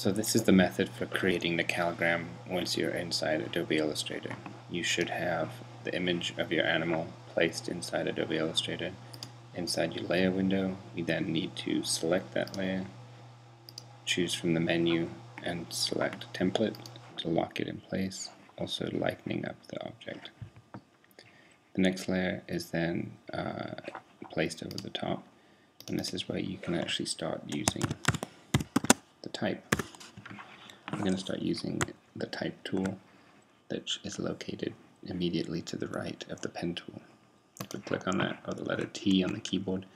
So this is the method for creating the calligram once you're inside Adobe Illustrator. You should have the image of your animal placed inside Adobe Illustrator. Inside your layer window, we then need to select that layer, choose from the menu and select template to lock it in place, also lightening up the object. The next layer is then uh, placed over the top and this is where you can actually start using the type. I'm going to start using the type tool that is located immediately to the right of the pen tool. If we click on that, or the letter T on the keyboard,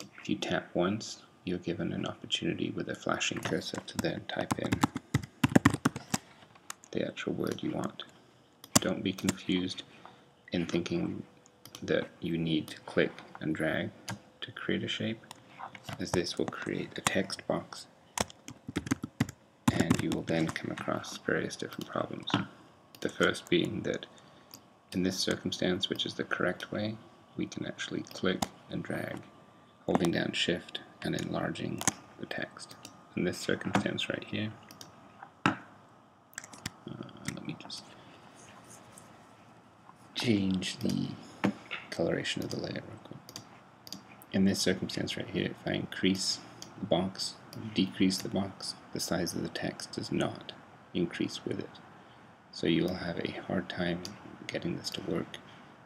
if you tap once, you're given an opportunity with a flashing cursor to then type in the actual word you want. Don't be confused in thinking that you need to click and drag to create a shape, as this will create a text box you will then come across various different problems. The first being that in this circumstance, which is the correct way, we can actually click and drag, holding down shift and enlarging the text. In this circumstance right here, uh, let me just change the coloration of the layer real quick. In this circumstance right here, if I increase the box, decrease the box, the size of the text does not increase with it. So you will have a hard time getting this to work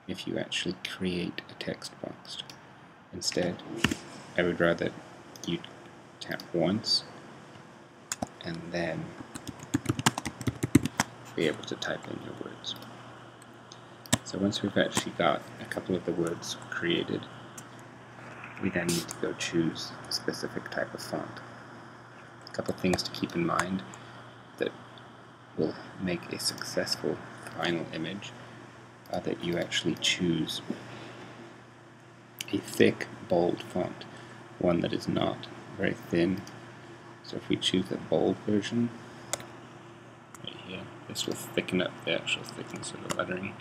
if you actually create a text box. Instead, I would rather you tap once and then be able to type in your words. So once we've actually got a couple of the words created, we then need to go choose a specific type of font. Couple things to keep in mind that will make a successful final image are that you actually choose a thick, bold font, one that is not very thin. So if we choose a bold version, right here, this will thicken up the actual thickness of the lettering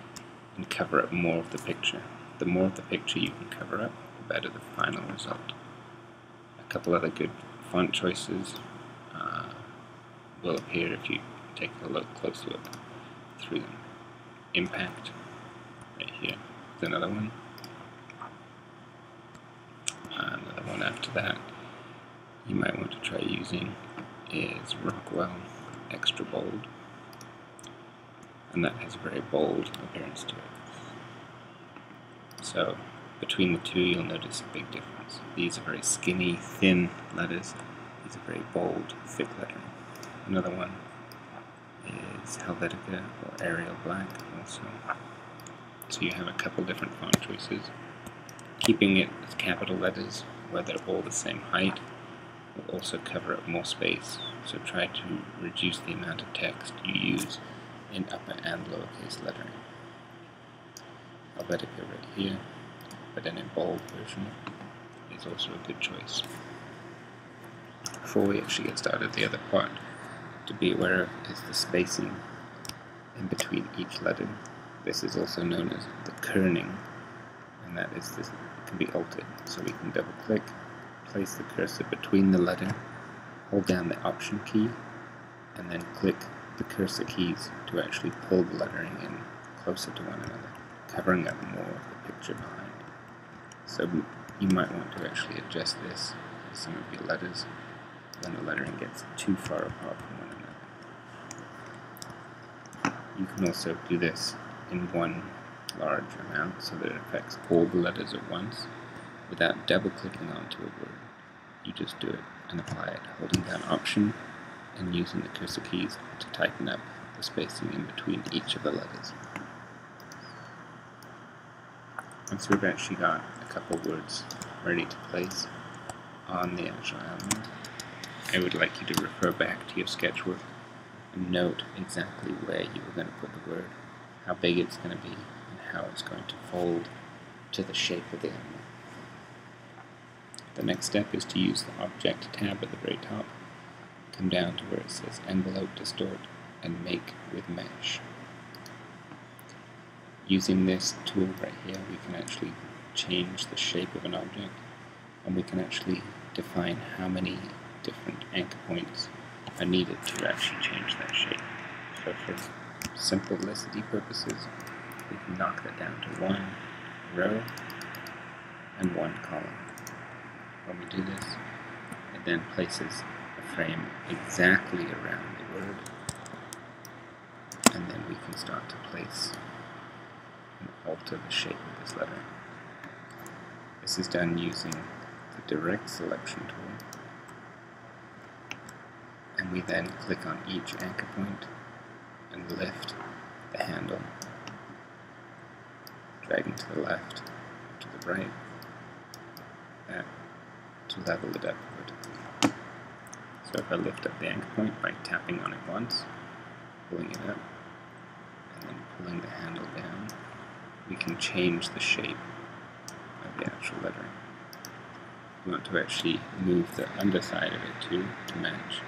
and cover up more of the picture. The more of the picture you can cover up, the better the final result. A couple other good font choices will appear if you take a look, close look through them. Impact, right here, is another one. Another one after that you might want to try using is Rockwell Extra Bold. And that has a very bold appearance to it. So between the two you'll notice a big difference. These are very skinny, thin letters. These are very bold, thick lettering. Another one is Helvetica or Arial Black also. So you have a couple different font choices. Keeping it as capital letters, where they're all the same height, will also cover up more space. So try to reduce the amount of text you use in upper and lowercase lettering. Helvetica right here but then a bold version is also a good choice. Before we actually get started, the other part to be aware of is the spacing in between each letter. This is also known as the kerning, and that is this can be altered. So we can double click, place the cursor between the letter, hold down the option key, and then click the cursor keys to actually pull the lettering in closer to one another, covering up more of the picture behind. So you might want to actually adjust this some of your letters when the lettering gets too far apart from one another. You can also do this in one large amount so that it affects all the letters at once without double clicking onto a word. You just do it and apply it, holding down Option and using the cursor keys to tighten up the spacing in between each of the letters. Once we've actually got a couple words ready to place on the actual element. I would like you to refer back to your sketch work and note exactly where you were going to put the word, how big it's going to be, and how it's going to fold to the shape of the element. The next step is to use the Object tab at the very top, come down to where it says Envelope Distort, and Make with Mesh. Using this tool right here, we can actually change the shape of an object and we can actually define how many different anchor points are needed to actually change that shape. So for simplicity purposes, we can knock that down to one row and one column. When we do this, it then places a frame exactly around the word, and then we can start to place and alter the shape of this letter. This is done using the direct selection tool, we then click on each anchor point and lift the handle, dragging to the left, to the right, to level the depth vertically. So if I lift up the anchor point by tapping on it once, pulling it up, and then pulling the handle down, we can change the shape of the actual lettering. We want to actually move the underside of it too to match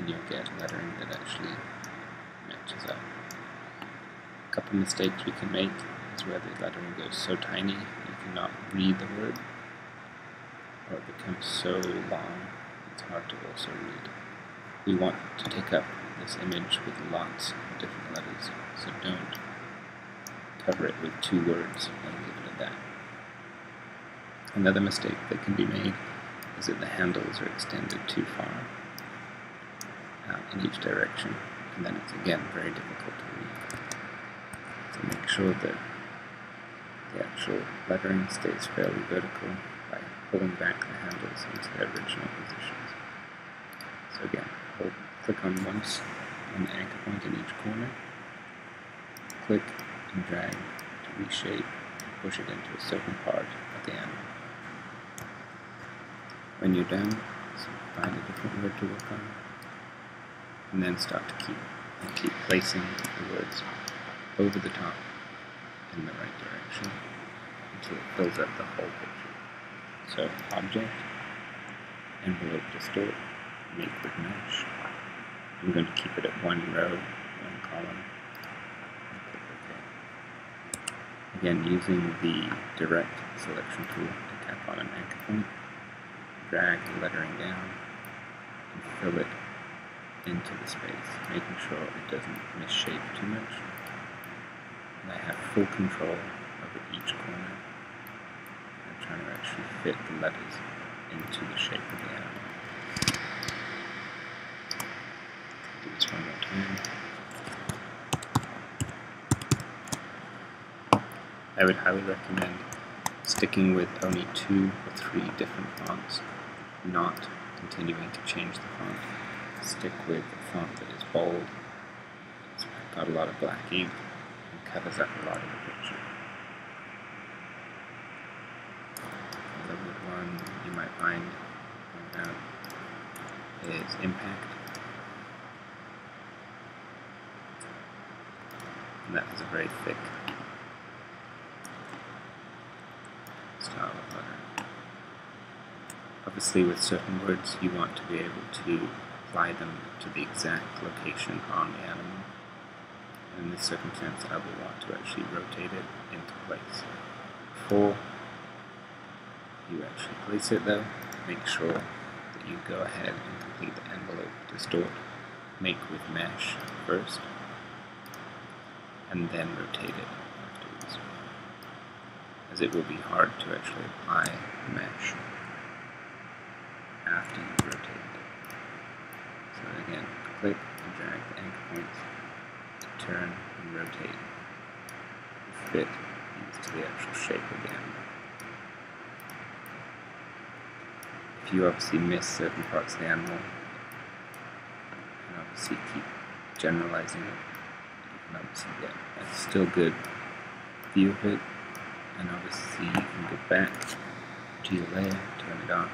and you'll get lettering that actually matches up. A couple mistakes we can make is where the lettering goes so tiny you cannot read the word, or it becomes so long it's hard to also read. We want to take up this image with lots of different letters, so don't cover it with two words and leave it at that. Another mistake that can be made is that the handles are extended too far uh, in each direction, and then it's again very difficult to read. So make sure that the actual lettering stays fairly vertical by pulling back the handles into their original positions. So again, hold, click on once on the anchor point in each corner, click and drag to reshape and push it into a certain part of the animal. When you're done, so find a different word to work on and then start to keep and keep placing the words over the top in the right direction until it fills up the whole picture. So object, envelope distort, make with mesh. I'm going to keep it at one row, one column. Again, using the direct selection tool to tap on an anchor point, drag the lettering down, and fill it into the space, making sure it doesn't misshape too much. And I have full control over each corner. I'm trying to actually fit the letters into the shape of the animal. Do this one more time. I would highly recommend sticking with only two or three different fonts, not continuing to change the font stick with a font that is bold, it's got a lot of black ink, and covers up a lot of the picture. Another good one you might find out is impact. And that is a very thick style of letter. Obviously with certain words you want to be able to apply them to the exact location on the animal. In this circumstance, I will want to actually rotate it into place. Before you actually place it though, make sure that you go ahead and complete the envelope distort, make with mesh first, and then rotate it afterwards, as it will be hard to actually apply the mesh after you rotate So again, click and drag the anchor points. To turn and rotate. Fit into the actual shape of the animal. If you obviously miss certain parts of the animal, and obviously keep generalizing it, you can obviously get a still good view of it, and obviously you can go back to your layer, turn it off,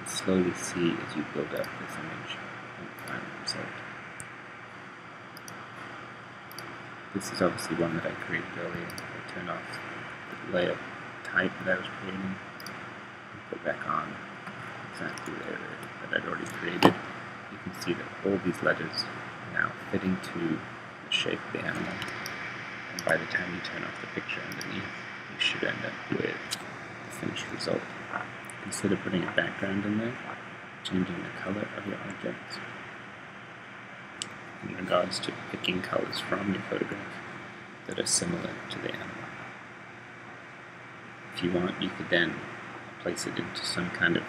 and slowly see as you build up this image result. This is obviously one that I created earlier. I turned off the layout type that I was creating and put back on exactly the area that I'd already created. You can see that all these letters are now fitting to the shape of the animal. And by the time you turn off the picture underneath, you should end up with the finished result. Consider putting a background in there changing the color of your objects in regards to picking colors from your photograph that are similar to the animal. If you want, you could then place it into some kind of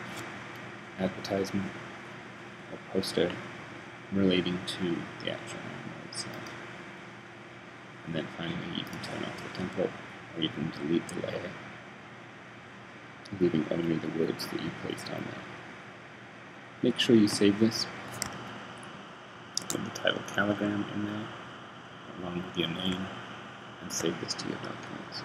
advertisement or poster relating to the actual animal itself. And then finally, you can turn off the template or you can delete the layer, leaving only the words that you placed on there. Make sure you save this with the title Calligram in there, along with your name, and save this to your documents.